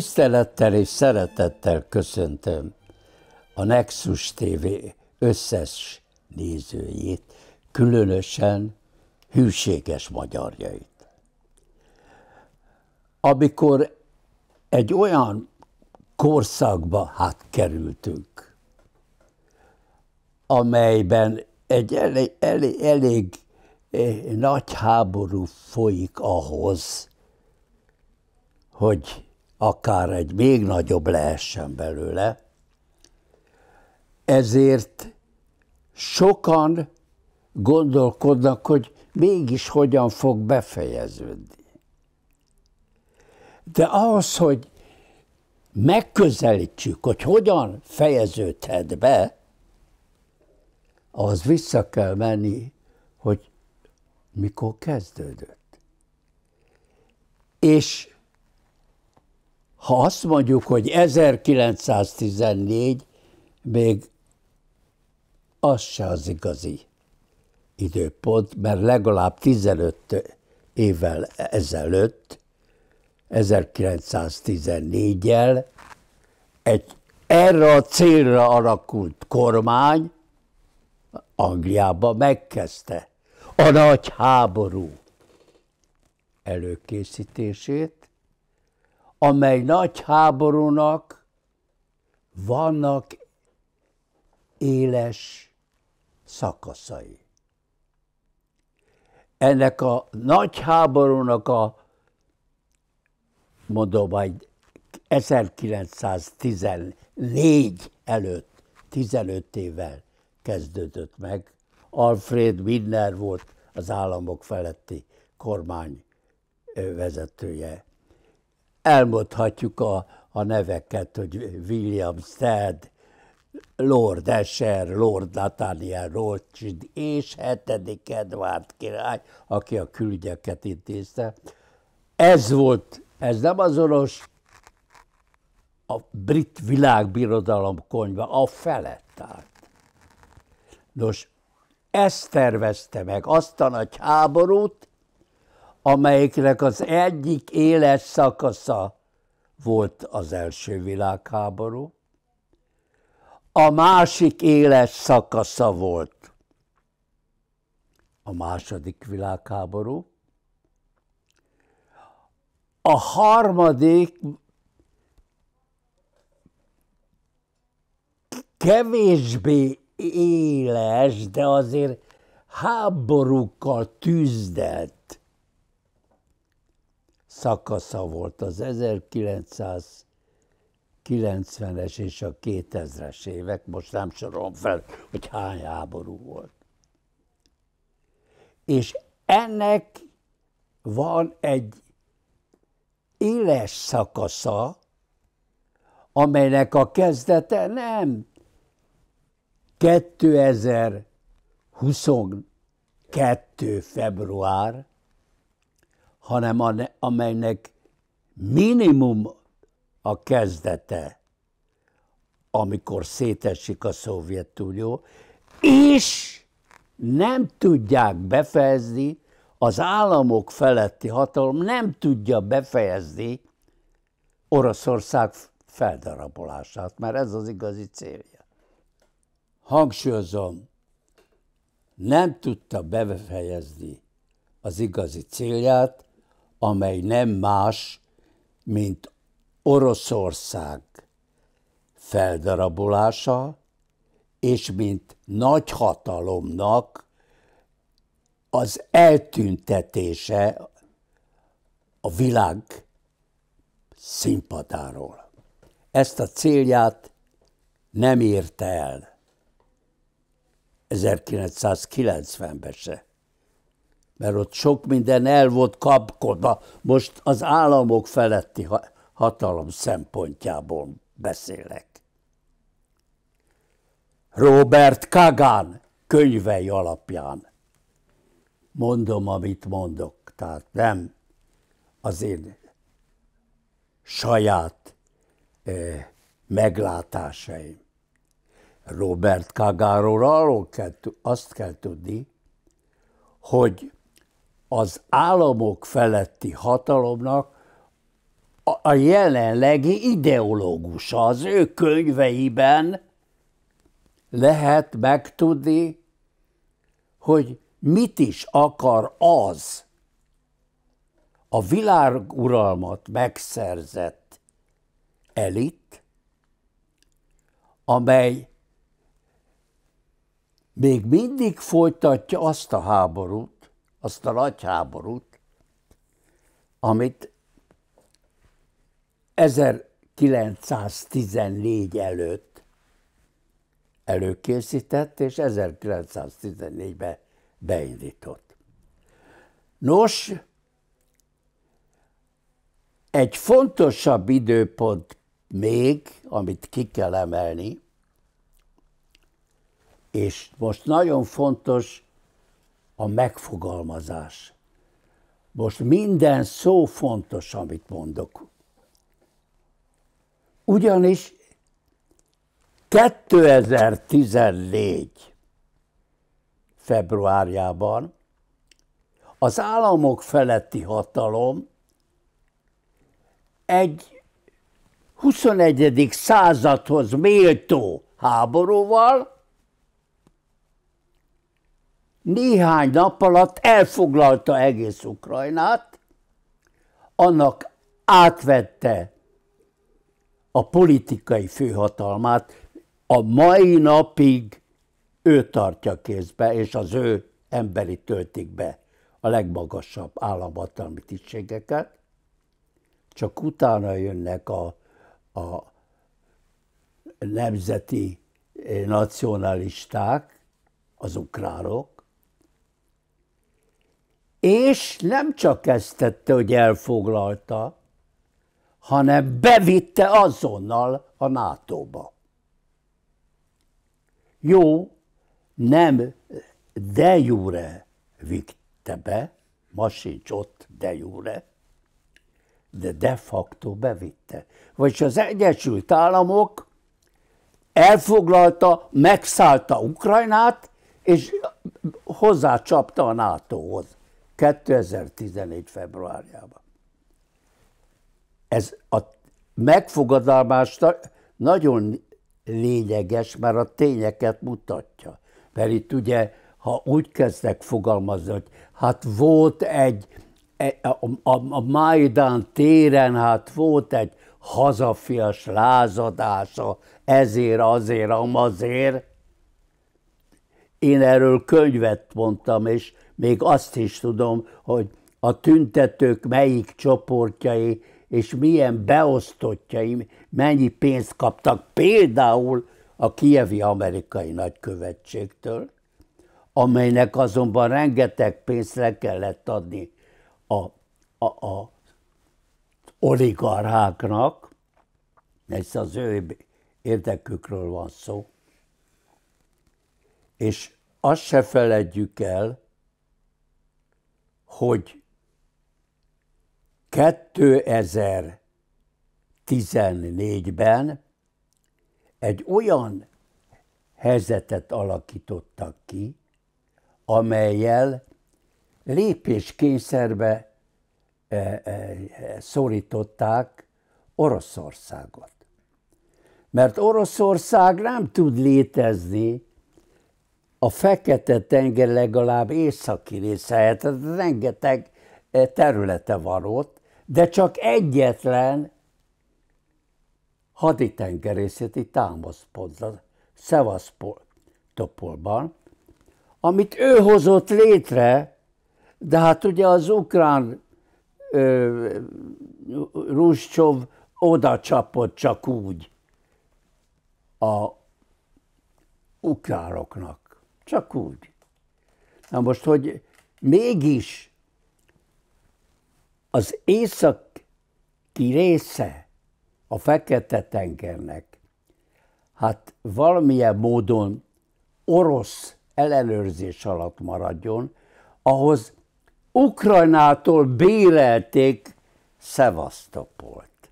Tisztelettel és szeretettel köszöntöm a Nexus TV összes nézőjét, különösen hűséges magyarjait. Amikor egy olyan korszakba hát kerültünk, amelyben egy elég, elég, elég eh, nagy háború folyik ahhoz, hogy akár egy még nagyobb lehessen belőle. Ezért sokan gondolkodnak, hogy mégis hogyan fog befejeződni. De ahhoz, hogy megközelítsük, hogy hogyan fejeződhet be, az vissza kell menni, hogy mikor kezdődött. És ha azt mondjuk, hogy 1914, még az se az igazi időpont, mert legalább 15 évvel ezelőtt, 1914-jel egy erre a célra alakult kormány Angliában megkezdte a nagy háború előkészítését, amely nagy háborúnak vannak éles szakaszai. Ennek a nagy háborúnak a, mondom, majd 1914 előtt, 15 évvel kezdődött meg. Alfred Winner volt az államok feletti kormány vezetője elmondhatjuk a, a neveket, hogy William Stead, Lord Esher, Lord Nathaniel Rothschild és hetedik Edward király, aki a külügyeket intézte. Ez volt, ez nem azonos a brit világbirodalom konyva, a felett állt. Nos, ezt tervezte meg, azt a nagy háborút, amelyiknek az egyik éles szakasza volt az első világháború, a másik éles szakasza volt a második világháború, a harmadik kevésbé éles, de azért háborúkkal tűzdelt szakasza volt az 1990-es és a 2000-es évek, most nem sorolom fel, hogy hány háború volt. És ennek van egy éles szakasza, amelynek a kezdete nem 2022. február, hanem amelynek minimum a kezdete, amikor szétesik a Szovjetunió, és nem tudják befejezni, az államok feletti hatalom nem tudja befejezni Oroszország feldarabolását, mert ez az igazi célja. Hangsúlyozom, nem tudta befejezni az igazi célját, amely nem más, mint Oroszország feldarabolása, és mint nagyhatalomnak az eltüntetése a világ színpadáról. Ezt a célját nem érte el 1990-ben se mert ott sok minden el volt kapkodva. Most az államok feletti hatalom szempontjából beszélek. Robert Kagan könyvei alapján mondom, amit mondok. Tehát nem az én saját eh, meglátásaim. Robert Kagáról arról kell, azt kell tudni, hogy az államok feletti hatalomnak a jelenlegi ideológusa. Az ő könyveiben lehet megtudni, hogy mit is akar az a világuralmat megszerzett elit, amely még mindig folytatja azt a háborút, azt a nagy háborút, amit 1914 előtt előkészített, és 1914-ben beindított. Nos, egy fontosabb időpont még, amit ki kell emelni, és most nagyon fontos a megfogalmazás. Most minden szó fontos, amit mondok. Ugyanis 2014 februárjában az államok feletti hatalom egy 21. századhoz méltó háborúval néhány nap alatt elfoglalta egész Ukrajnát, annak átvette a politikai főhatalmát, a mai napig ő tartja kézbe, és az ő emberi töltik be a legmagasabb államhatalmi tisztségeket, csak utána jönnek a, a nemzeti nacionalisták, az ukránok, és nem csak ezt tette, hogy elfoglalta, hanem bevitte azonnal a NATO-ba. Jó, nem de jure vitte be, ma sincs ott de jure, de de facto bevitte. Vagyis az Egyesült Államok elfoglalta, megszállta Ukrajnát, és hozzácsapta a NATO-hoz 2014. februárjában. Ez a megfogadalmás nagyon lényeges, mert a tényeket mutatja. Mert itt ugye, ha úgy kezdek fogalmazni, hogy hát volt egy, e, a, a, a Majdan téren hát volt egy hazafias lázadása, ezért, azért, amazért. Én erről könyvet mondtam, és még azt is tudom, hogy a tüntetők melyik csoportjai és milyen beosztottjai mennyi pénzt kaptak például a kievi amerikai nagykövetségtől, amelynek azonban rengeteg pénzt le kellett adni a, a, a oligarcháknak, ez az ő érdekükről van szó, és azt se feledjük el, hogy 2014-ben egy olyan helyzetet alakítottak ki, amelyel lépéskényszerbe e, e, szorították Oroszországot. Mert Oroszország nem tud létezni a Fekete-tenger legalább északi része, tehát rengeteg e, területe van ott, de csak egyetlen haditengerészeti támaszpont, a Szevasztopolban, amit ő hozott létre, de hát ugye az ukrán Ruscsov oda csapott csak úgy a ukránoknak. Csak úgy. Na most, hogy mégis az északi része a Fekete-tengernek, hát valamilyen módon orosz ellenőrzés alatt maradjon, ahhoz Ukrajnától bérelték Szevasztopolt.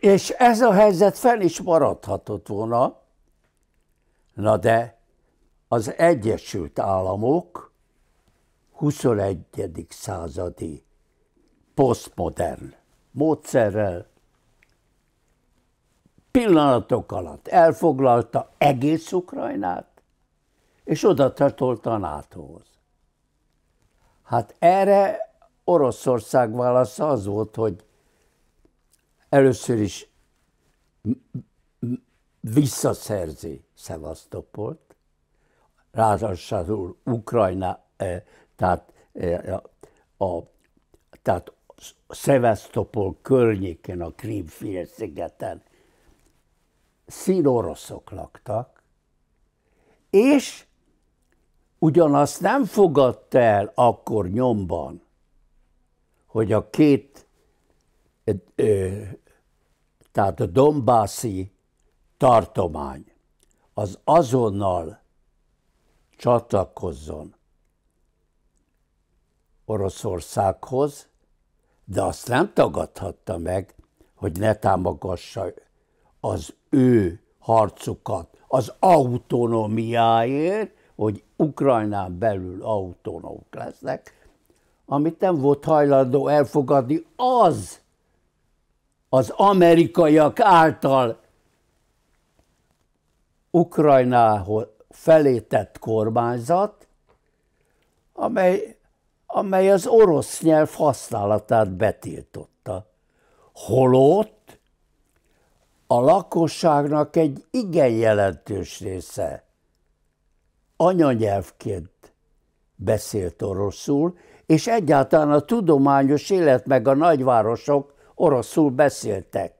És ez a helyzet fel is maradhatott volna, na de az Egyesült Államok 21. századi posztmodern módszerrel pillanatok alatt elfoglalta egész Ukrajnát, és oda tartolta a NATO-hoz. Hát erre Oroszország válasza az volt, hogy először is visszaszerzi Szevasztopolt, ráadásul Ukrajna, eh, tehát, eh, a, tehát Szevasztopol környékén, a Krím-félszigeten színoroszok laktak, és ugyanazt nem fogadta el akkor nyomban, hogy a két, ö, tehát a Dombászi tartomány. Az azonnal csatlakozzon Oroszországhoz, de azt nem tagadhatta meg, hogy ne támogassa az ő harcukat az autonómiáért, hogy Ukrajnán belül autonók lesznek, amit nem volt hajlandó elfogadni, az az amerikaiak által Ukrajnához felé tett kormányzat, amely, amely az orosz nyelv használatát betiltotta. Holott a lakosságnak egy igen jelentős része anyanyelvként beszélt oroszul, és egyáltalán a tudományos élet meg a nagyvárosok oroszul beszéltek.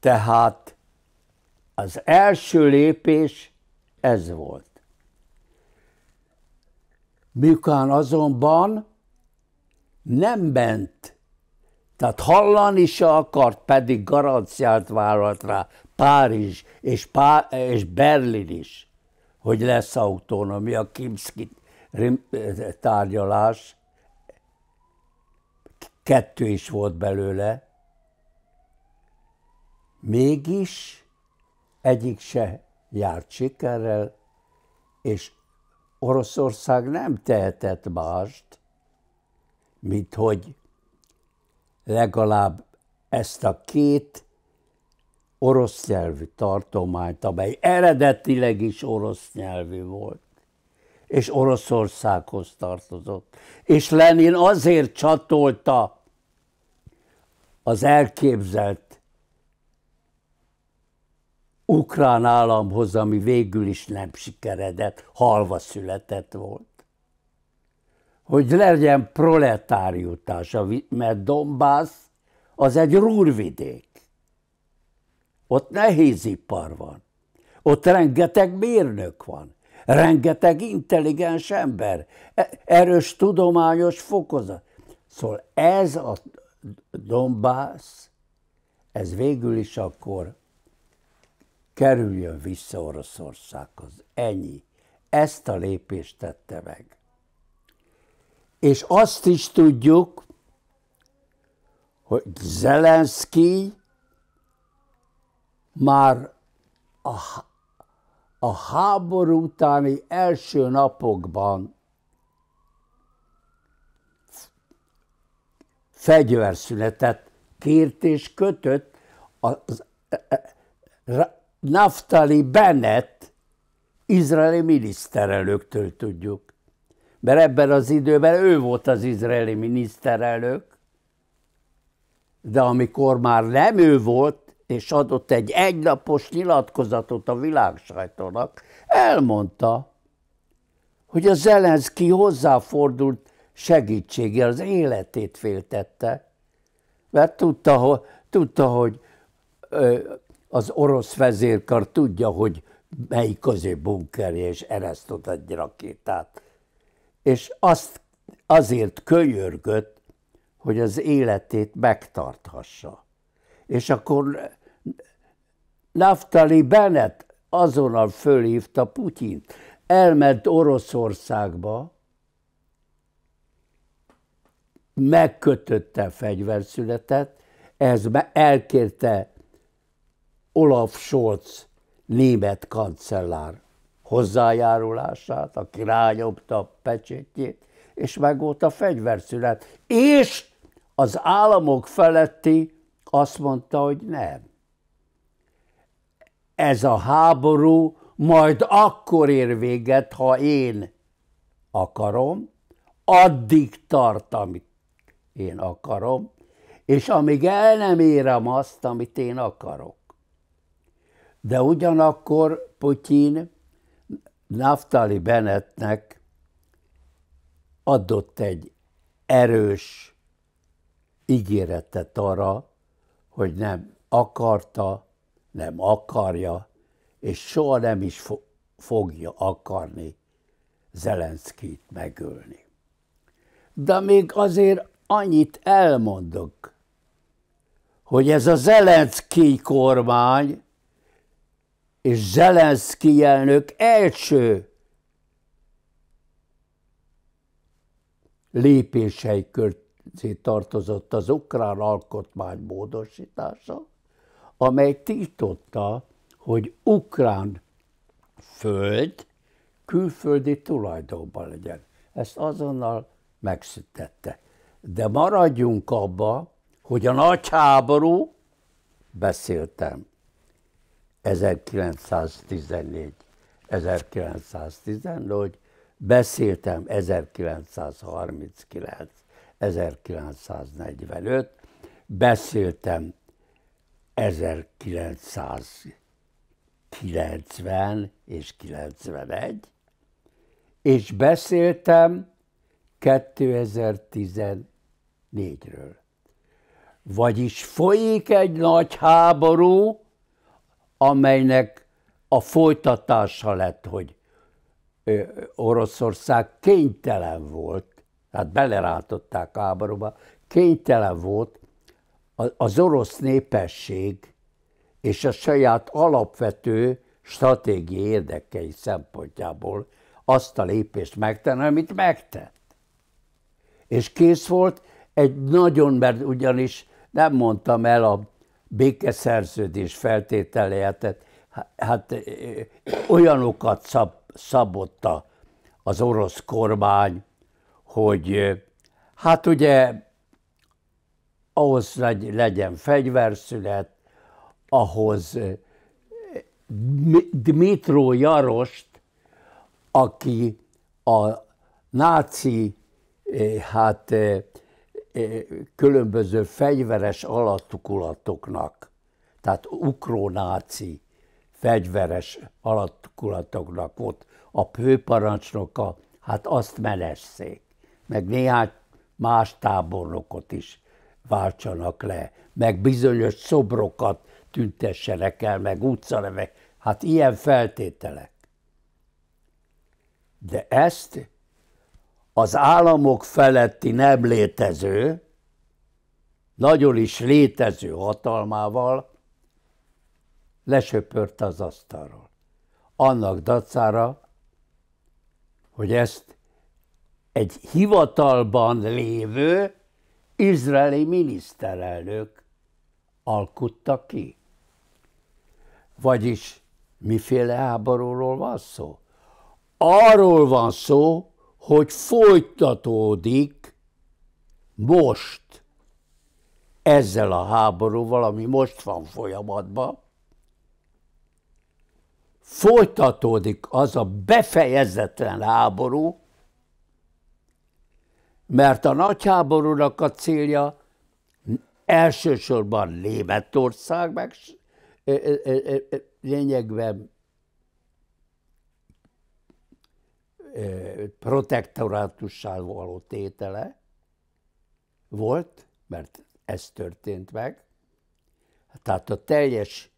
Tehát az első lépés ez volt. Miután azonban nem ment, tehát hallani se akart, pedig garanciát vállalt rá Párizs és, Pá- és Berlin is, hogy lesz autonómia, Kimszki tárgyalás, kettő is volt belőle, mégis egyik se járt sikerrel, és Oroszország nem tehetett mást, mint hogy legalább ezt a két orosz nyelvű tartományt, amely eredetileg is orosz nyelvű volt, és Oroszországhoz tartozott. És Lenin azért csatolta az elképzelt ukrán államhoz, ami végül is nem sikeredett, halva született volt. Hogy legyen proletáriutása, mert Dombász az egy rúrvidék. Ott nehéz ipar van. Ott rengeteg mérnök van. Rengeteg intelligens ember. E, erős tudományos fokozat. Szóval ez a Dombász, ez végül is akkor kerüljön vissza Oroszországhoz. Ennyi. Ezt a lépést tette meg. És azt is tudjuk, hogy Zelenszky már a, a háború utáni első napokban fegyverszünetet kért és kötött az, Naftali Bennett izraeli miniszterelnöktől tudjuk. Mert ebben az időben ő volt az izraeli miniszterelnök, de amikor már nem ő volt, és adott egy egynapos nyilatkozatot a világsajtónak, elmondta, hogy a Zelenszky hozzáfordult segítséggel az életét féltette, mert tudta, hogy, tudta, hogy az orosz vezérkar tudja, hogy melyik közé bunkerje, és eresztott egy rakétát. És azt azért könyörgött, hogy az életét megtarthassa. És akkor Naftali Bennett azonnal fölhívta Putyint. Elment Oroszországba, megkötötte a fegyverszületet, ez elkérte Olaf Scholz német kancellár hozzájárulását, aki rányomta a pecsétjét, és meg volt a fegyverszület. És az államok feletti azt mondta, hogy nem. Ez a háború majd akkor ér véget, ha én akarom, addig tart, amit én akarom, és amíg el nem érem azt, amit én akarok. De ugyanakkor Putyin Naftali Bennettnek adott egy erős ígéretet arra, hogy nem akarta, nem akarja, és soha nem is fo- fogja akarni Zelenszkit megölni. De még azért annyit elmondok, hogy ez a Zelenszky kormány és Zelenszky elnök első lépései közé tartozott az ukrán alkotmány módosítása, amely tiltotta, hogy ukrán föld külföldi tulajdonban legyen. Ezt azonnal megszüntette. De maradjunk abba, hogy a nagy háború, beszéltem, 1914, 1914, beszéltem 1939, 1945, beszéltem 1990 és 91, és beszéltem 2014-ről. Vagyis folyik egy nagy háború, amelynek a folytatása lett, hogy Oroszország kénytelen volt, tehát belerántották háborúba, kénytelen volt az orosz népesség és a saját alapvető stratégiai érdekei szempontjából azt a lépést megtenni, amit megtett. És kész volt egy nagyon, mert ugyanis nem mondtam el a békeszerződés feltételejét, hát olyanokat szab, szabott az orosz kormány, hogy hát ugye ahhoz legyen fegyverszület, ahhoz Dmitro Jarost, aki a náci hát különböző fegyveres alakulatoknak, tehát ukronáci fegyveres alakulatoknak volt a főparancsnoka, hát azt menesszék, meg néhány más tábornokot is váltsanak le, meg bizonyos szobrokat tüntessenek el, meg utcanevek, hát ilyen feltételek. De ezt az államok feletti nem létező, nagyon is létező hatalmával lesöpört az asztalról. Annak dacára, hogy ezt egy hivatalban lévő izraeli miniszterelnök alkutta ki. Vagyis miféle háborúról van szó? Arról van szó, hogy folytatódik most ezzel a háborúval, ami most van folyamatban, folytatódik az a befejezetlen háború, mert a nagy háborúnak a célja elsősorban Németország, meg lényegben protektorátussal való tétele volt, mert ez történt meg, tehát a teljes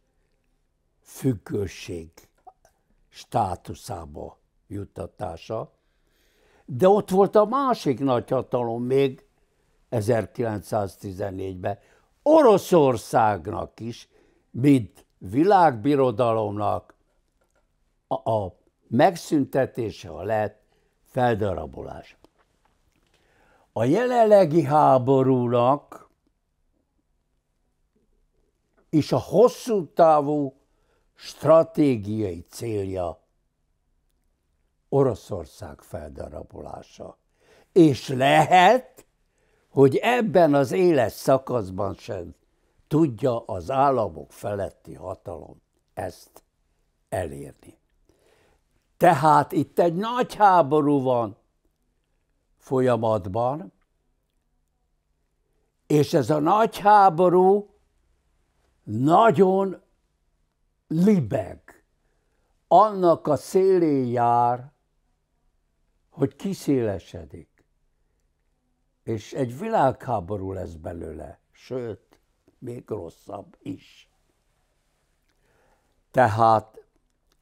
függőség státuszába juttatása, de ott volt a másik nagyhatalom még 1914-ben, Oroszországnak is, mint világbirodalomnak a, a megszüntetése a lett feldarabolás. A jelenlegi háborúnak és a hosszú távú stratégiai célja Oroszország feldarabolása. És lehet, hogy ebben az éles szakaszban sem tudja az államok feletti hatalom ezt elérni. Tehát itt egy nagy háború van folyamatban, és ez a nagy háború nagyon libeg. Annak a szélén jár, hogy kiszélesedik. És egy világháború lesz belőle, sőt, még rosszabb is. Tehát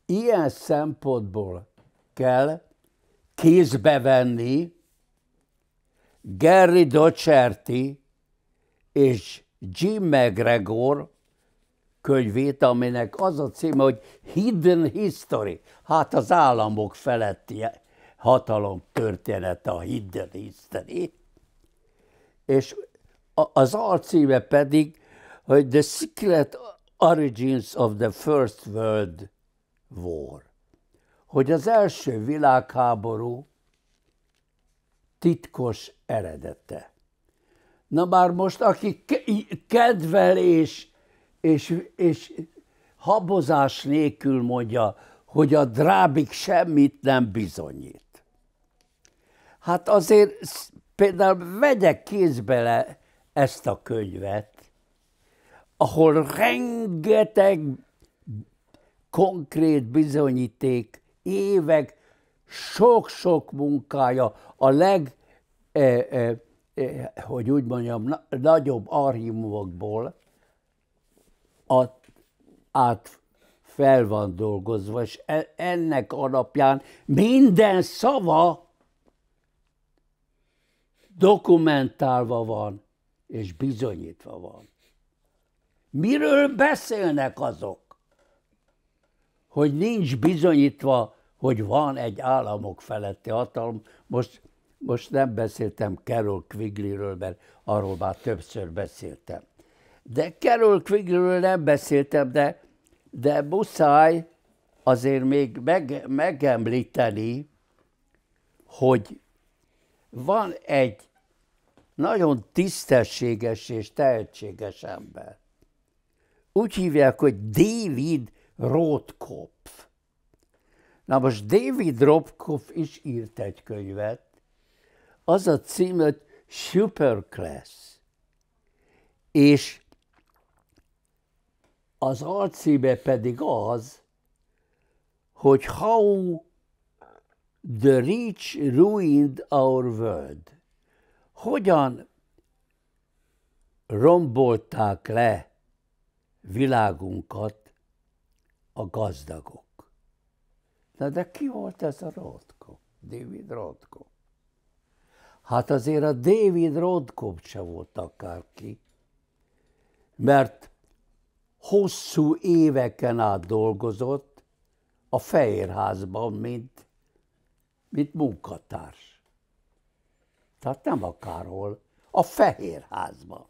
ilyen szempontból kell kézbe venni Gary Docherty és Jim McGregor könyvét, aminek az a címe, hogy Hidden History, hát az államok feletti hatalom története, a Hidden History, és az alcíme pedig, hogy The Secret Origins of the First World War, hogy az első világháború titkos eredete. Na már most, aki kedvel és, és, és habozás nélkül mondja, hogy a drábik semmit nem bizonyít. Hát azért például vegyek kézbe le ezt a könyvet, ahol rengeteg konkrét bizonyíték, évek, sok-sok munkája, a leg, eh, eh, eh, hogy úgy mondjam, na, nagyobb archívumokból át fel van dolgozva, és e, ennek alapján minden szava dokumentálva van, és bizonyítva van. Miről beszélnek azok? Hogy nincs bizonyítva, hogy van egy államok feletti hatalom. Most, most nem beszéltem Carol Quigleyről, mert arról már többször beszéltem. De Carol Quigleyről nem beszéltem, de, de muszáj azért még meg, megemlíteni, hogy van egy nagyon tisztességes és tehetséges ember. Úgy hívják, hogy David Rothkopf. Na most David Rothkopf is írt egy könyvet, az a cím, Superclass. És az alcíme pedig az, hogy How the Rich Ruined Our World. Hogyan rombolták le világunkat a gazdagok. Na de ki volt ez a Rothko? David Rothko. Hát azért a David Rothko se volt akárki, mert hosszú éveken át dolgozott a Fehérházban, mint, mint munkatárs. Tehát nem akárhol, a Fehérházban.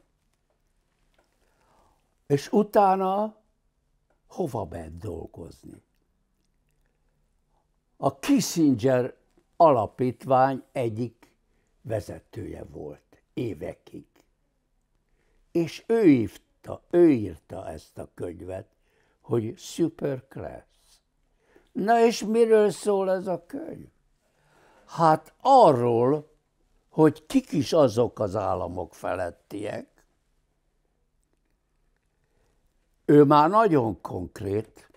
És utána hova ment dolgozni? A Kissinger alapítvány egyik vezetője volt évekig. És ő írta, ő írta ezt a könyvet, hogy Superclass. Na és miről szól ez a könyv? Hát arról, hogy kik is azok az államok felettiek, ő már nagyon konkrét,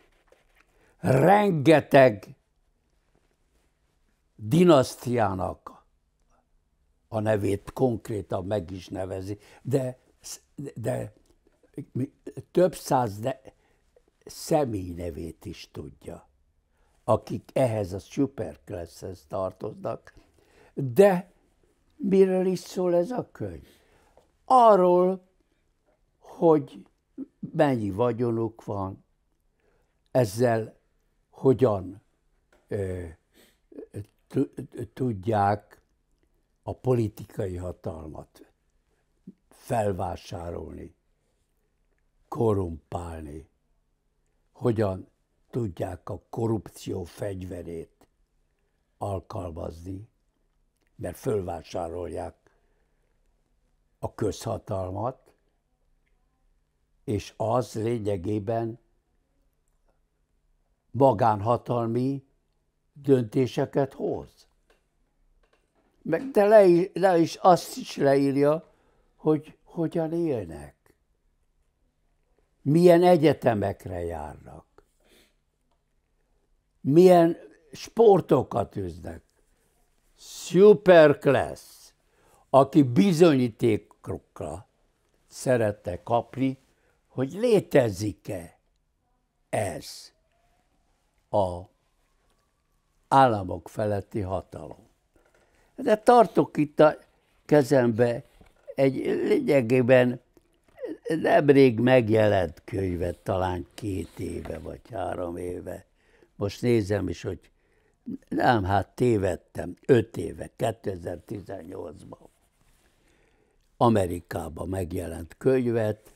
rengeteg dinasztiának a nevét konkrétan meg is nevezi, de, de több száz de, személy nevét is tudja, akik ehhez a superklasszhez tartoznak. De miről is szól ez a könyv? Arról, hogy mennyi vagyonuk van, ezzel hogyan tudják a politikai hatalmat felvásárolni, korumpálni, hogyan tudják a korrupció fegyverét alkalmazni, mert fölvásárolják a közhatalmat, és az lényegében magánhatalmi döntéseket hoz. Meg de le, le is azt is leírja, hogy hogyan élnek. Milyen egyetemekre járnak. Milyen sportokat üznek. Super class, aki bizonyítékokra szerette kapni, hogy létezik-e ez a államok feletti hatalom. De tartok itt a kezembe egy lényegében nemrég megjelent könyvet, talán két éve vagy három éve. Most nézem is, hogy nem, hát tévedtem, öt éve, 2018-ban. Amerikában megjelent könyvet,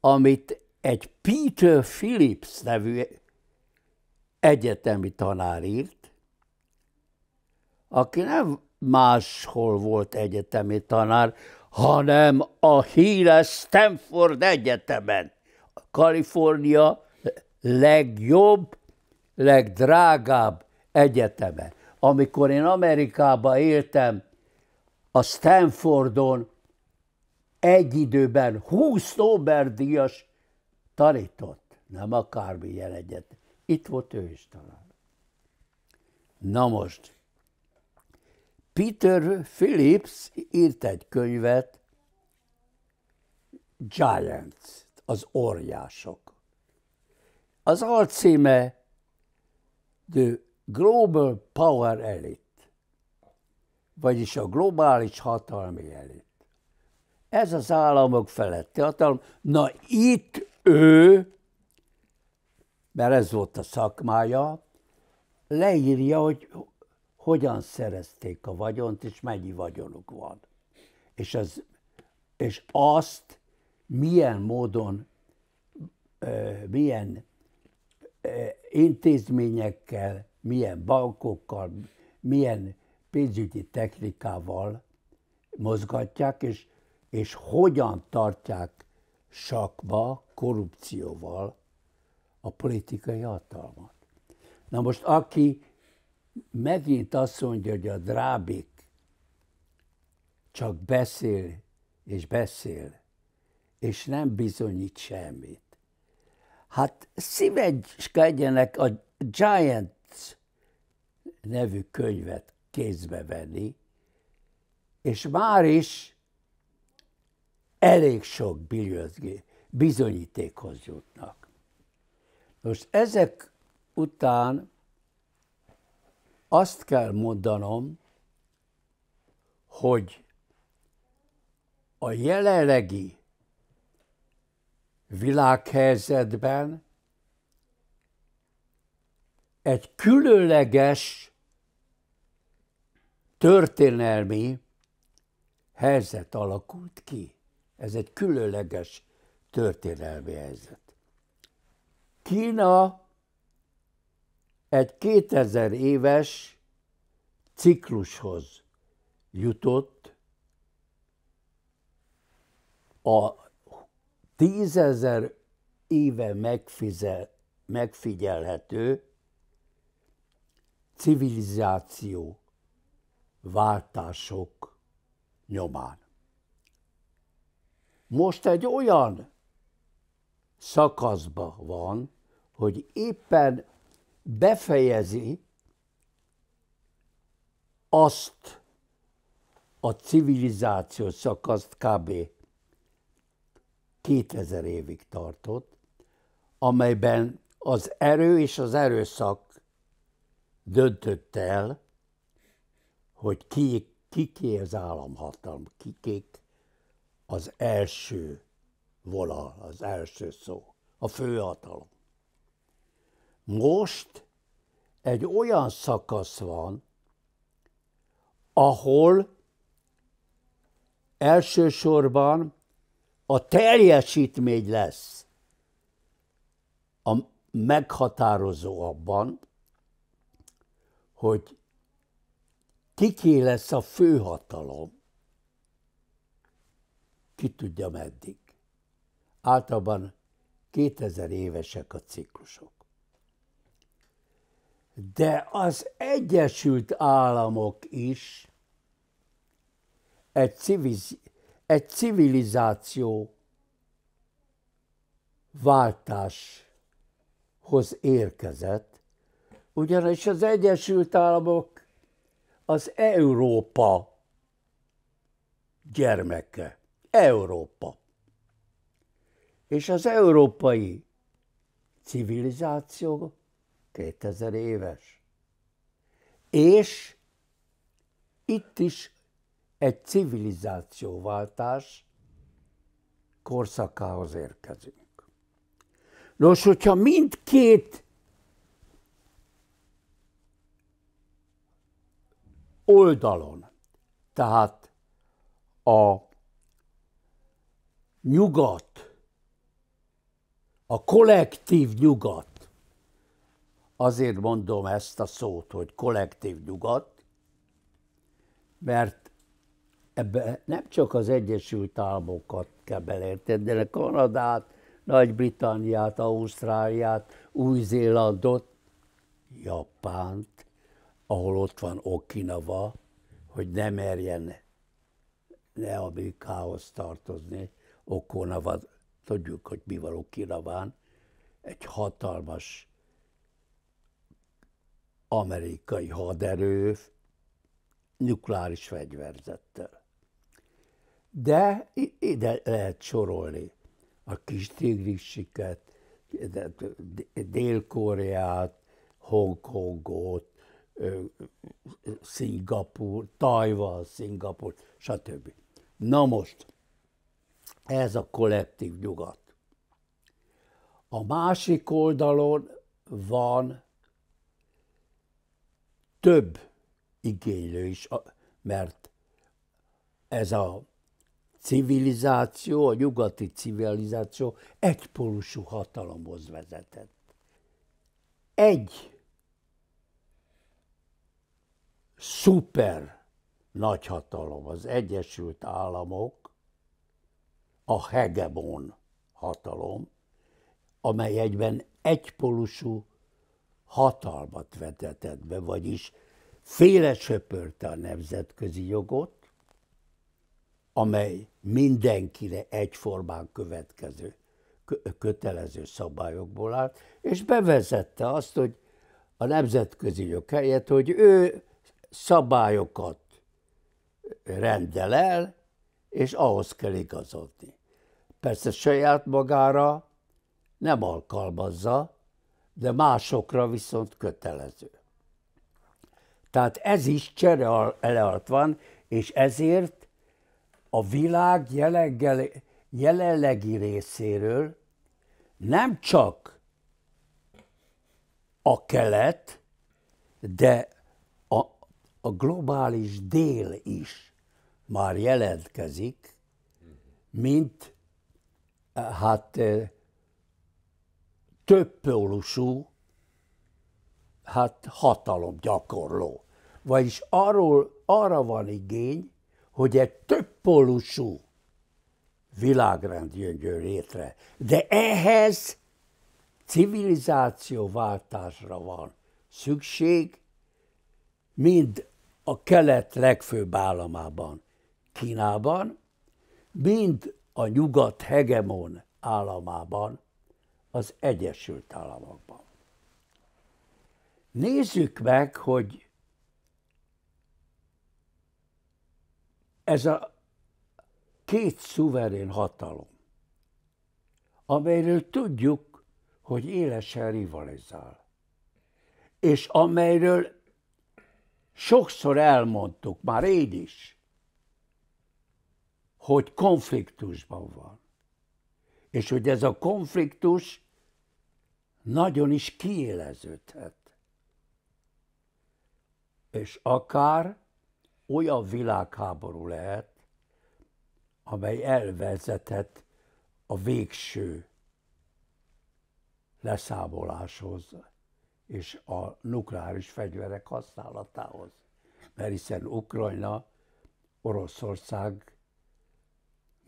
amit egy Peter Phillips nevű egyetemi tanár írt, aki nem máshol volt egyetemi tanár, hanem a híres Stanford Egyetemen. Kalifornia legjobb, legdrágább egyeteme. Amikor én Amerikában éltem, a Stanfordon egy időben 20 Nobel-díjas tanított, nem akármilyen egyet. Itt volt ő is talán. Na most, Peter Phillips írt egy könyvet, Giants, az óriások. Az alcíme The Global Power Elite, vagyis a globális hatalmi elit. Ez az államok feletti hatalom. Na itt ő, mert ez volt a szakmája, leírja, hogy hogyan szerezték a vagyont, és mennyi vagyonuk van. És, az, és azt milyen módon, milyen intézményekkel, milyen bankokkal, milyen pénzügyi technikával mozgatják, és, és hogyan tartják sakba korrupcióval a politikai hatalmat. Na most aki megint azt mondja, hogy a drábik csak beszél és beszél, és nem bizonyít semmit. Hát szíveskedjenek a Giants nevű könyvet kézbe venni, és már is elég sok bizonyítékhoz jutnak. Most ezek után azt kell mondanom, hogy a jelenlegi világhelyzetben egy különleges történelmi helyzet alakult ki. Ez egy különleges történelmi helyzet. Kína egy 2000 éves ciklushoz jutott a tízezer éve megfizel, megfigyelhető civilizáció váltások nyomán. Most egy olyan szakaszban van, hogy éppen befejezi azt a civilizáció szakaszt kb. 2000 évig tartott, amelyben az erő és az erőszak döntött el, hogy ki, kiké az államhatalm, kikék az első vonal, az első szó, a főhatalom. Most egy olyan szakasz van, ahol elsősorban a teljesítmény lesz a meghatározó abban, hogy kiké lesz a főhatalom, ki tudja meddig. Általában 2000 évesek a ciklusok. De az Egyesült Államok is egy, civiliz, egy civilizáció váltáshoz érkezett, ugyanis az Egyesült Államok az Európa gyermeke. Európa. És az európai civilizáció 2000 éves. És itt is egy civilizációváltás korszakához érkezünk. Nos, hogyha mindkét oldalon, tehát a nyugat, a kollektív nyugat, azért mondom ezt a szót, hogy kollektív nyugat, mert ebbe nem csak az Egyesült Államokat kell beleérteni, de Kanadát, Nagy-Britanniát, Ausztráliát, Új-Zélandot, Japánt, ahol ott van Okinawa, hogy ne merjen ne Amerikához tartozni. Okinawa, tudjuk, hogy mi van Okinawán, egy hatalmas amerikai haderő nukleáris fegyverzettel. De ide lehet sorolni a kis tigrisiket, Dél-Koreát, Hongkongot, Szingapur, Tajvan, Szingapur, stb. Na most, ez a kollektív nyugat. A másik oldalon van több igénylő is, mert ez a civilizáció, a nyugati civilizáció egypolusú hatalomhoz vezetett. Egy szuper nagyhatalom, az Egyesült Államok, a hegemon hatalom, amely egyben egypolusú hatalmat vetetett be, vagyis félresöpörte a nemzetközi jogot, amely mindenkire egyformán következő kötelező szabályokból állt, és bevezette azt, hogy a nemzetközi jog helyett, hogy ő szabályokat rendel el, és ahhoz kell igazodni. Persze saját magára nem alkalmazza, de másokra viszont kötelező. Tehát ez is csere elealt van, és ezért a világ jelenlegi részéről nem csak a kelet, de a, a globális dél is már jelentkezik, mint hát többpólusú hát hatalomgyakorló. Vagyis arról, arra van igény, hogy egy többpólusú világrend jön létre. De ehhez civilizációváltásra van szükség, mind a kelet legfőbb államában, Kínában, mind a nyugat hegemon államában, az Egyesült Államokban. Nézzük meg, hogy ez a két szuverén hatalom, amelyről tudjuk, hogy élesen rivalizál, és amelyről sokszor elmondtuk, már én is, hogy konfliktusban van. És hogy ez a konfliktus nagyon is kiéleződhet. És akár olyan világháború lehet, amely elvezetett a végső leszámoláshoz és a nukleáris fegyverek használatához. mert hiszen Ukrajna Oroszország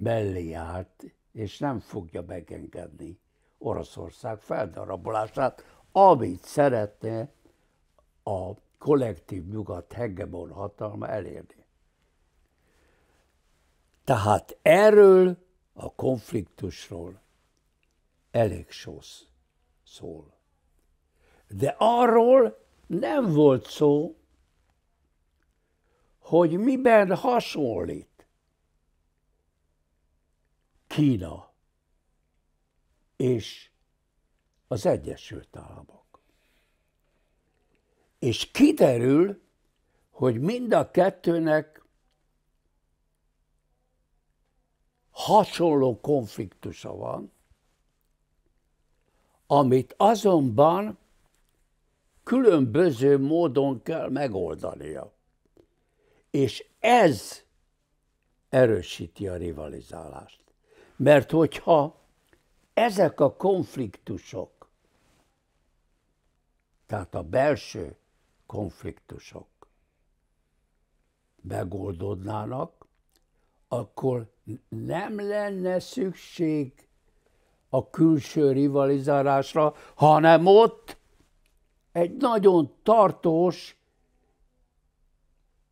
mellé állt, és nem fogja megengedni Oroszország feldarabolását, amit szeretne a kollektív nyugat hegemon hatalma elérni. Tehát erről a konfliktusról elég sós szól. De arról nem volt szó, hogy miben hasonlít Kína és az Egyesült Államok. És kiderül, hogy mind a kettőnek hasonló konfliktusa van, amit azonban különböző módon kell megoldania. És ez erősíti a rivalizálást. Mert hogyha ezek a konfliktusok, tehát a belső konfliktusok megoldódnának, akkor nem lenne szükség a külső rivalizálásra, hanem ott egy nagyon tartós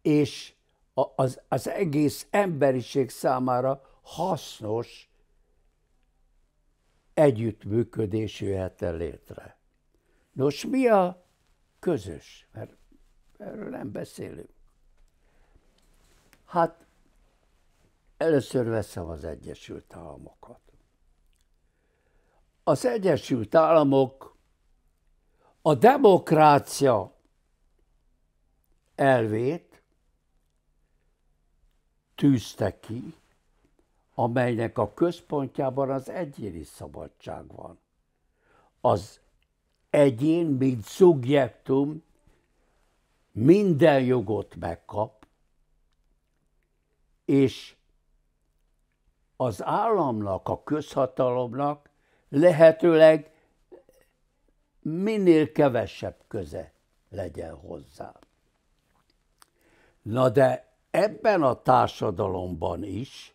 és az, az egész emberiség számára hasznos együttműködés jöhet el létre. Nos, mi a közös? Mert erről nem beszélünk. Hát először veszem az Egyesült Államokat. Az Egyesült Államok a demokrácia elvét tűzte ki, amelynek a központjában az egyéni szabadság van. Az egyén, mint szubjektum, minden jogot megkap, és az államnak, a közhatalomnak lehetőleg minél kevesebb köze legyen hozzá. Na de ebben a társadalomban is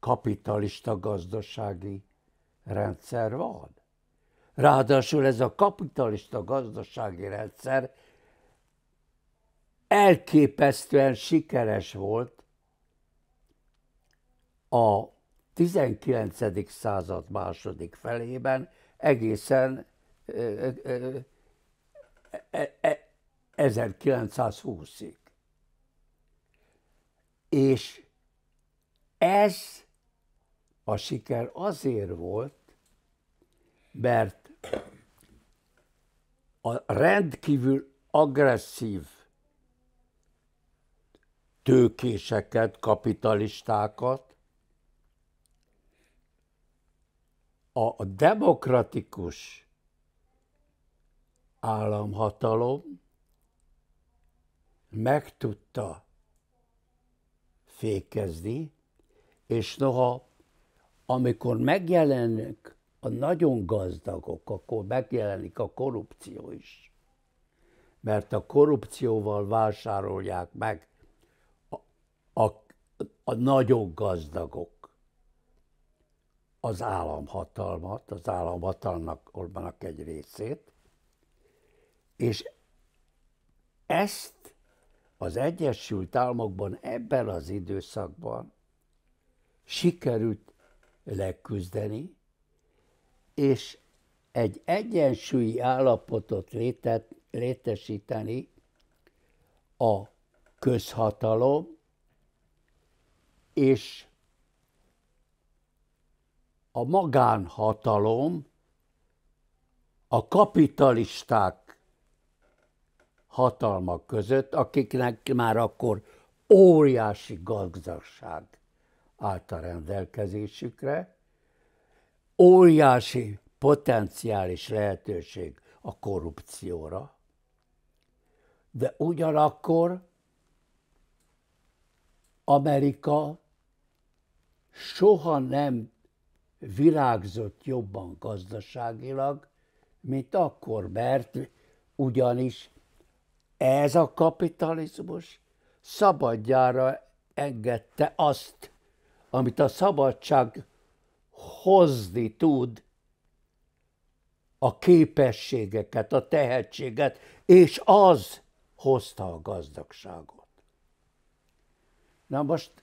kapitalista gazdasági rendszer van. Ráadásul ez a kapitalista gazdasági rendszer elképesztően sikeres volt a 19. század második felében, egészen 1920-ig. És ez a siker azért volt, mert a rendkívül agresszív tőkéseket, kapitalistákat a demokratikus államhatalom meg tudta fékezni, és noha amikor megjelennek a nagyon gazdagok, akkor megjelenik a korrupció is. Mert a korrupcióval vásárolják meg a, a, a nagyon gazdagok az államhatalmat, az államhatalmak egy részét, és ezt az Egyesült Államokban ebben az időszakban sikerült leküzdeni, és egy egyensúlyi állapotot létet, létesíteni a közhatalom és a magánhatalom, a kapitalisták hatalmak között, akiknek már akkor óriási gazdaság állt a rendelkezésükre, óriási potenciális lehetőség a korrupcióra, de ugyanakkor Amerika soha nem virágzott jobban gazdaságilag, mint akkor, mert ugyanis ez a kapitalizmus szabadjára engedte azt, amit a szabadság hozni tud, a képességeket, a tehetséget, és az hozta a gazdagságot. Na most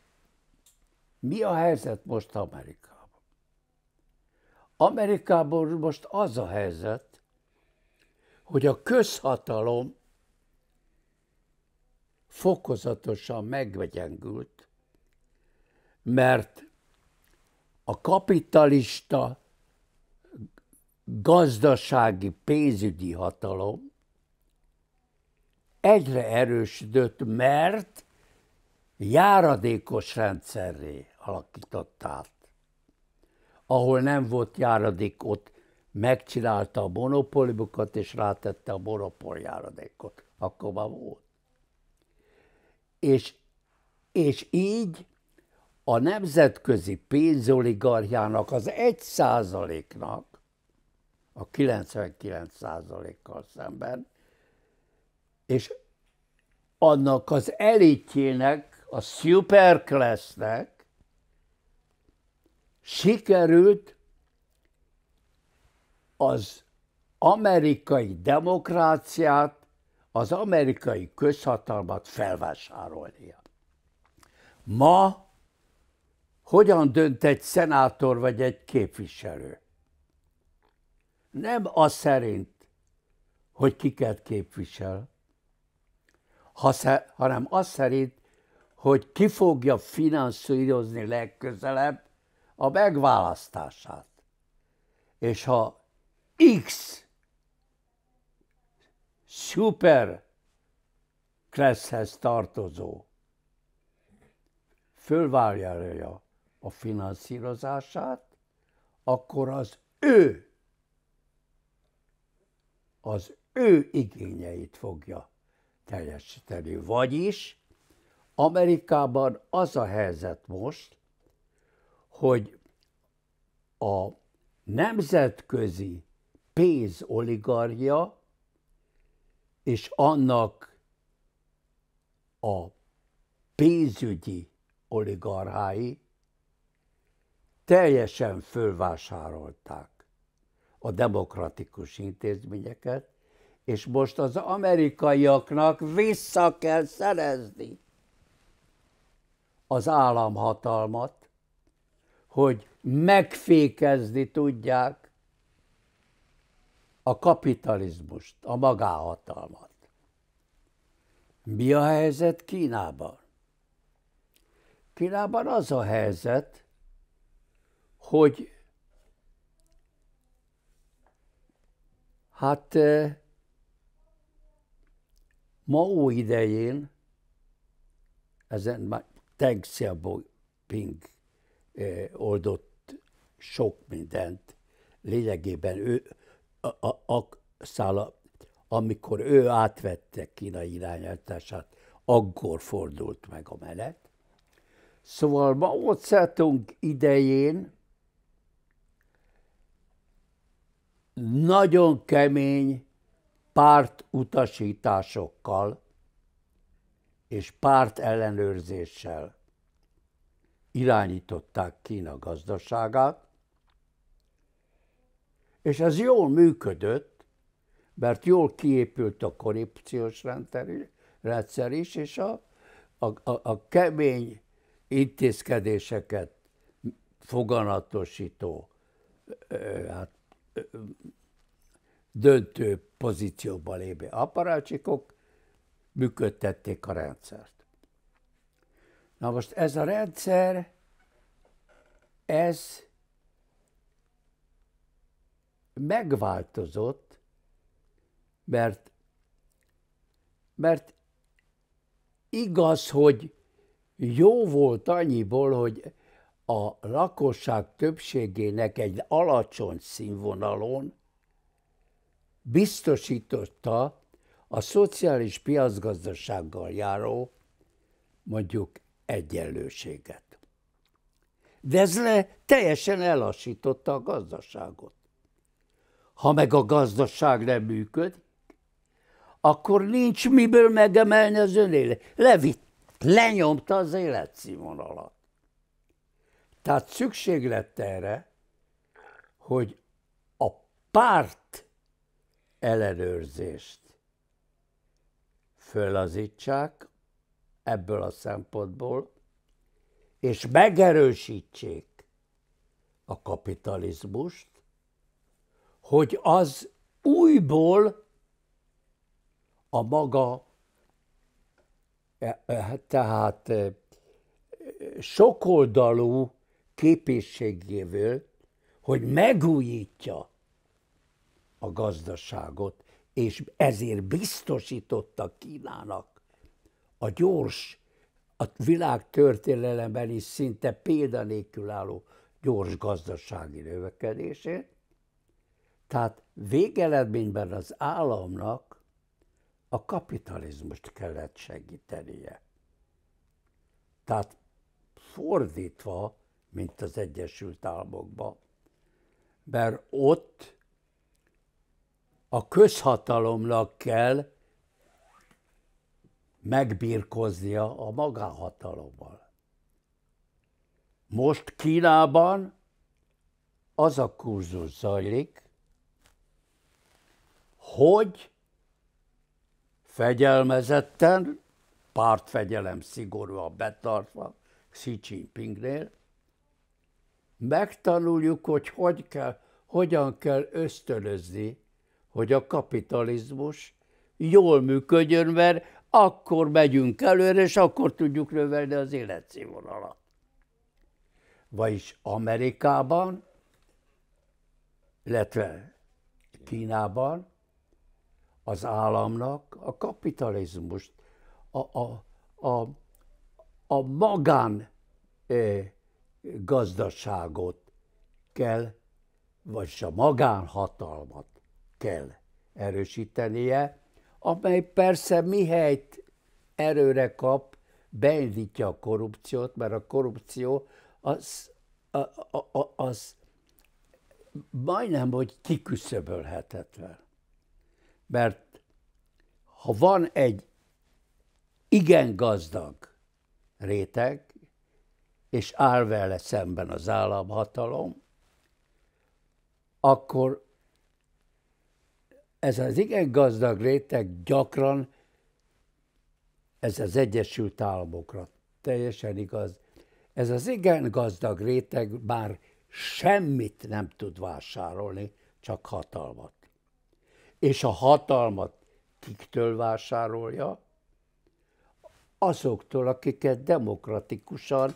mi a helyzet most Amerikában? Amerikában most az a helyzet, hogy a közhatalom fokozatosan megvegyengült, mert a kapitalista gazdasági pénzügyi hatalom egyre erősödött, mert járadékos rendszerré alakított át. Ahol nem volt járadék, ott megcsinálta a monopóliumokat, és rátette a monopól járadékot. Akkor már volt. És, és így a nemzetközi pénzoligarchiának az egy százaléknak, a 99 százalékkal szemben, és annak az elitjének, a superclassnek sikerült az amerikai demokráciát, az amerikai közhatalmat felvásárolnia. Ma hogyan dönt egy szenátor vagy egy képviselő? Nem az szerint, hogy kiket képvisel, hanem az szerint, hogy ki fogja finanszírozni legközelebb a megválasztását. És ha X szuper klasszhez tartozó fölvállalja a finanszírozását, akkor az ő, az ő igényeit fogja teljesíteni. Vagyis Amerikában az a helyzet most, hogy a nemzetközi pénzoligarja és annak a pénzügyi oligarchái teljesen fölvásárolták a demokratikus intézményeket, és most az amerikaiaknak vissza kell szerezni az államhatalmat, hogy megfékezni tudják a kapitalizmust, a magáhatalmat. Mi a helyzet Kínában? Kínában az a helyzet, hogy hát eh, Mao idején, ezen már Deng Xiaoping eh, oldott sok mindent, lényegében ő, a, a, a szála, amikor ő átvette Kína irányítását, akkor fordult meg a menet. Szóval Mao Zedong idején nagyon kemény párt utasításokkal és párt ellenőrzéssel irányították Kína gazdaságát, és ez jól működött, mert jól kiépült a korrupciós rendszer is, és a, a, a, a kemény intézkedéseket foganatosító hát, döntő pozícióba lévő aparácsikok működtették a rendszert. Na most ez a rendszer, ez megváltozott, mert, mert igaz, hogy jó volt annyiból, hogy a lakosság többségének egy alacsony színvonalon biztosította a szociális piacgazdasággal járó mondjuk egyenlőséget. De ez le teljesen elassította a gazdaságot. Ha meg a gazdaság nem működik, akkor nincs miből megemelni az önélet. Levitt, lenyomta az életszínvonalat. Tehát szükség lett erre, hogy a párt ellenőrzést fölazítsák ebből a szempontból, és megerősítsék a kapitalizmust, hogy az újból a maga, e, e, tehát e, sokoldalú képességével, hogy megújítja a gazdaságot, és ezért biztosította Kínának a gyors, a világ történelemben is szinte példanélkül álló gyors gazdasági növekedését. Tehát végeredményben az államnak a kapitalizmust kellett segítenie. Tehát fordítva, mint az Egyesült Államokban, mert ott a közhatalomnak kell megbírkoznia a magánhatalommal. Most Kínában az a kurzus zajlik, hogy fegyelmezetten, pártfegyelem szigorúan betartva Xi Jinpingnél, megtanuljuk, hogy, hogy kell, hogyan kell ösztönözni, hogy a kapitalizmus jól működjön, mert akkor megyünk előre, és akkor tudjuk növelni az életszínvonalat. Vagyis Amerikában, illetve Kínában az államnak a kapitalizmust, a, a, a, a magán eh, gazdaságot kell, vagy a magánhatalmat kell erősítenie, amely persze mihelyt erőre kap, beindítja a korrupciót, mert a korrupció az, a, a, az majdnem, hogy kiküszöbölhetetlen. Mert ha van egy igen gazdag réteg, és áll vele szemben az államhatalom, akkor ez az igen gazdag réteg gyakran, ez az Egyesült Államokra teljesen igaz, ez az igen gazdag réteg már semmit nem tud vásárolni, csak hatalmat. És a hatalmat kiktől vásárolja? Azoktól, akiket demokratikusan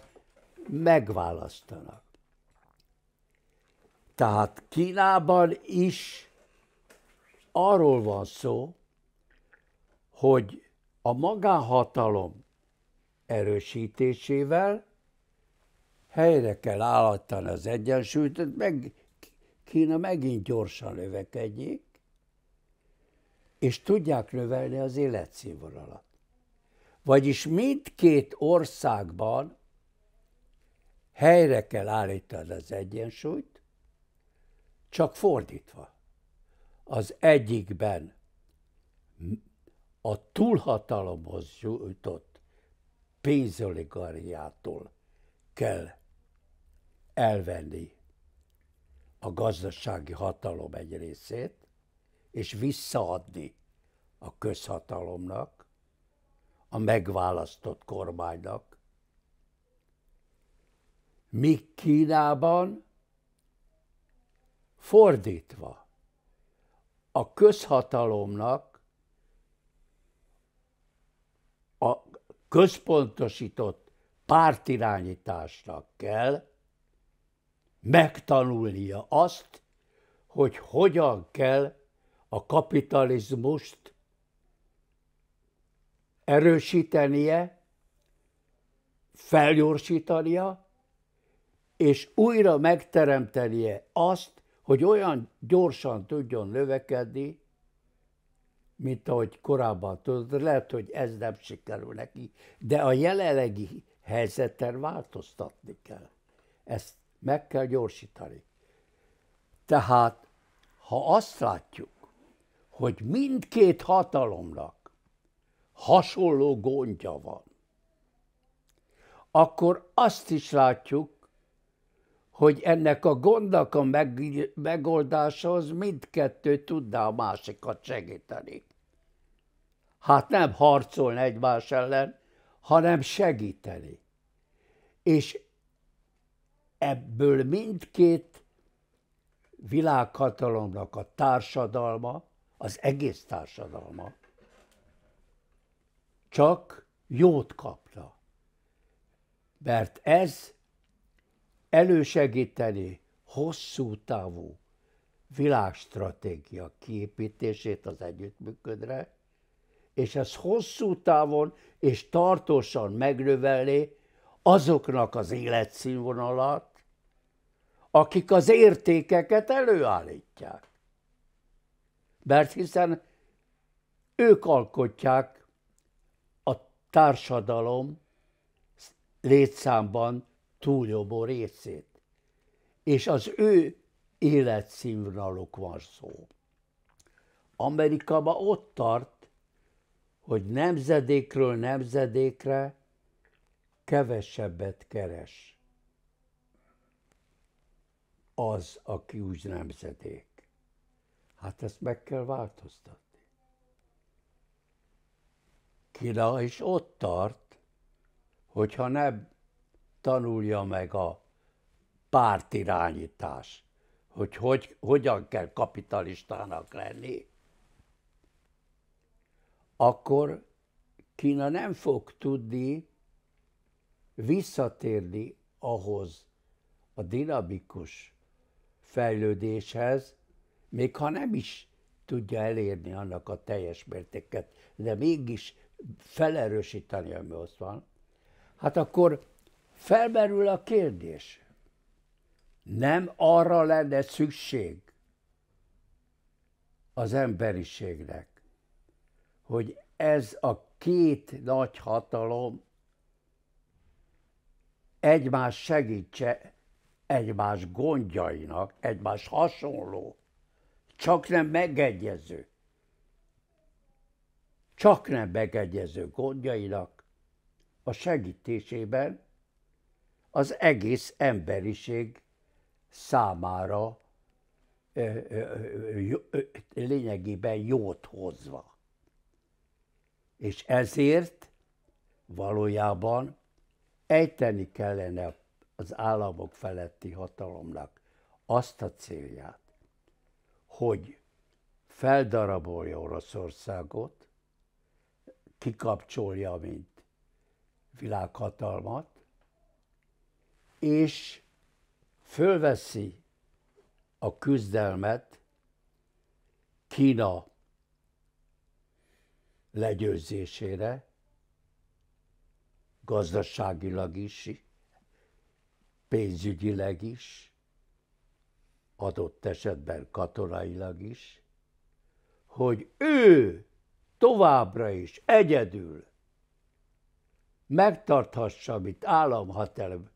megválasztanak. Tehát Kínában is arról van szó, hogy a magánhatalom erősítésével helyre kell állítani az egyensúlyt, meg Kína megint gyorsan növekedjék, és tudják növelni az életszínvonalat. Vagyis mindkét országban helyre kell állítani az egyensúlyt, csak fordítva. Az egyikben a túlhatalomhoz jutott pénzoligariától kell elvenni a gazdasági hatalom egy részét, és visszaadni a közhatalomnak, a megválasztott kormánynak. Míg Kínában fordítva a közhatalomnak a központosított pártirányításnak kell megtanulnia azt, hogy hogyan kell a kapitalizmust erősítenie, felgyorsítania, és újra megteremtenie azt, hogy olyan gyorsan tudjon növekedni, mint ahogy korábban tudod, lehet, hogy ez nem sikerül neki, de a jelenlegi helyzeten változtatni kell. Ezt meg kell gyorsítani. Tehát, ha azt látjuk, hogy mindkét hatalomnak hasonló gondja van, akkor azt is látjuk, hogy ennek a gondnak a megoldásához mindkettő tudná a másikat segíteni. Hát nem harcolni egymás ellen, hanem segíteni. És ebből mindkét világhatalomnak a társadalma, az egész társadalma csak jót kapna. Mert ez elősegíteni hosszú távú világstratégia kiépítését az együttműködre, és ez hosszú távon és tartósan megnövelni azoknak az életszínvonalat, akik az értékeket előállítják. Mert hiszen ők alkotják a társadalom létszámban túljobbó részét. És az ő életszínvonaluk van szó. Amerikában ott tart, hogy nemzedékről nemzedékre kevesebbet keres az, aki úgy nemzedék. Hát ezt meg kell változtatni. Kína is ott tart, hogyha nem tanulja meg a pártirányítás, hogy, hogy hogyan kell kapitalistának lenni, akkor Kína nem fog tudni visszatérni ahhoz a dinamikus fejlődéshez, még ha nem is tudja elérni annak a teljes mértéket, de mégis felerősíteni, ami ott van, hát akkor felmerül a kérdés, nem arra lenne szükség az emberiségnek, hogy ez a két nagy hatalom egymás segítse egymás gondjainak, egymás hasonló, csak nem megegyező, csak nem megegyező gondjainak a segítésében az egész emberiség számára lényegében jót hozva. És ezért valójában ejteni kellene az államok feletti hatalomnak azt a célját, hogy feldarabolja Oroszországot, kikapcsolja, mint világhatalmat, és fölveszi a küzdelmet Kína legyőzésére, gazdaságilag is, pénzügyileg is, adott esetben katonailag is, hogy ő továbbra is egyedül megtarthassa, mint államhatalom,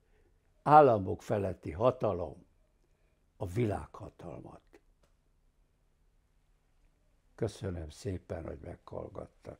államok feletti hatalom, a világhatalmat. Köszönöm szépen, hogy meghallgattak.